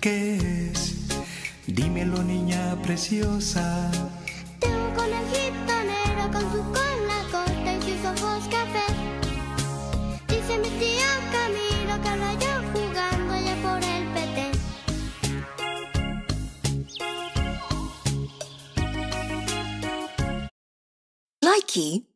qué es. Dímelo, niña preciosa. Tengo un conejito negro con su cola corta y sus ojos café. Dice mi tío Camilo que habla yo jugando allá por el petén. Likey